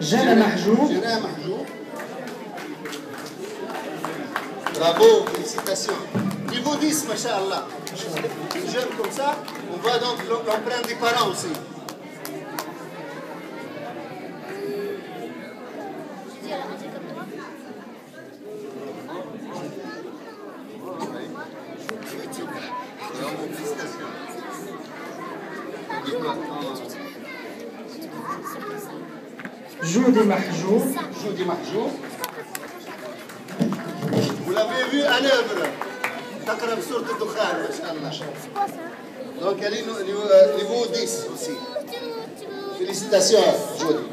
جانا محجوب جناه محجوب Bravo, félicitations. Niveau 10, machallah. Une jeune comme ça, on voit donc l'empreinte des parents aussi. جودي محجوب Joudi Mahjoub. Vous l'avez vu à l'œuvre. تقرا بسورة الدخان ما شاء الله. Donc elle est niveau niveau 10 aussi. Félicitations, Jody.